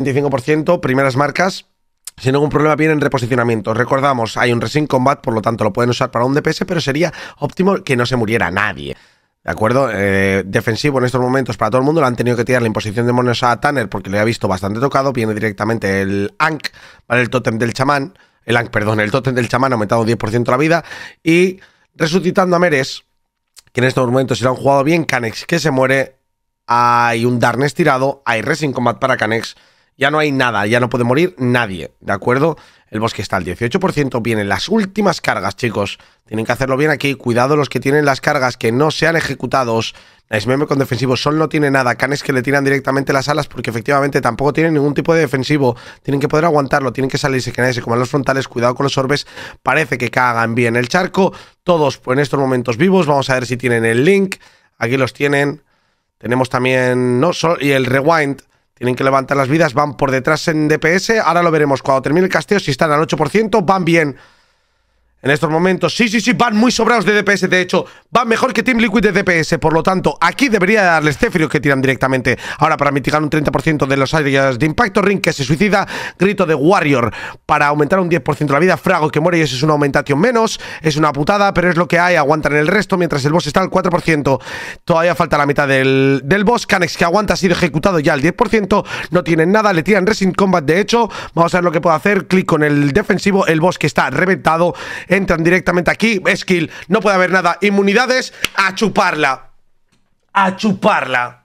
25%, primeras marcas, sin ningún problema viene en reposicionamiento. Recordamos, hay un Resin Combat, por lo tanto lo pueden usar para un DPS, pero sería óptimo que no se muriera nadie. ¿De acuerdo? Eh, defensivo en estos momentos para todo el mundo. Le han tenido que tirar la imposición de monos a Tanner porque le ha visto bastante tocado. Viene directamente el Ankh, ¿vale? El tótem del chamán. El Ankh, perdón, el tótem del chamán ha aumentado 10% la vida. Y resucitando a Meres, que en estos momentos si lo han jugado bien, Canex que se muere. Hay un Darkness tirado. Hay Resin Combat para Canex. Ya no hay nada, ya no puede morir nadie, ¿de acuerdo? El bosque está al 18%, vienen las últimas cargas, chicos. Tienen que hacerlo bien aquí. Cuidado los que tienen las cargas que no sean ejecutados. Meme con defensivo, Sol no tiene nada. Canes que le tiran directamente las alas porque efectivamente tampoco tienen ningún tipo de defensivo. Tienen que poder aguantarlo, tienen que salirse, que nadie se coman los frontales. Cuidado con los orbes. Parece que cagan bien el charco. Todos en estos momentos vivos. Vamos a ver si tienen el link. Aquí los tienen. Tenemos también. No, y el rewind. Tienen que levantar las vidas, van por detrás en DPS. Ahora lo veremos cuando termine el casteo. Si están al 8%, van bien en estos momentos. Sí, sí, sí, van muy sobrados de DPS. De hecho, van mejor que Team Liquid de DPS. Por lo tanto, aquí debería darles Cefrio que tiran directamente. Ahora, para mitigar un 30% de los áreas de impacto, Ring que se suicida. Grito de Warrior para aumentar un 10% la vida. Frago que muere y eso es una aumentación menos. Es una putada, pero es lo que hay. Aguantan el resto mientras el boss está al 4%. Todavía falta la mitad del, del boss. Canex que aguanta ha sido ejecutado ya al 10%. No tienen nada, le tiran Resin Combat. De hecho, vamos a ver lo que puedo hacer. Clic con el defensivo. El boss que está reventado entran directamente aquí. Skill, no puede haber nada. Inmunidades, a chuparla. A chuparla.